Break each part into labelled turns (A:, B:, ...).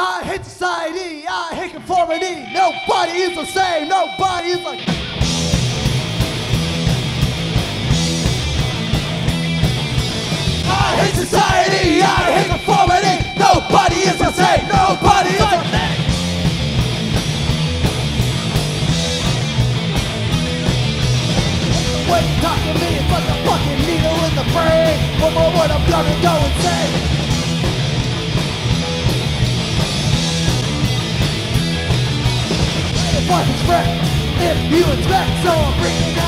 A: I hate society, I hate conformity. Nobody is the same, nobody is like. I hate society, I hate conformity. Nobody is the same, nobody is like. When you talk to me, it's like a fucking needle in the brain. One more word, I'm gonna go insane. I if you expect, so I'm bringing down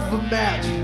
A: of a match.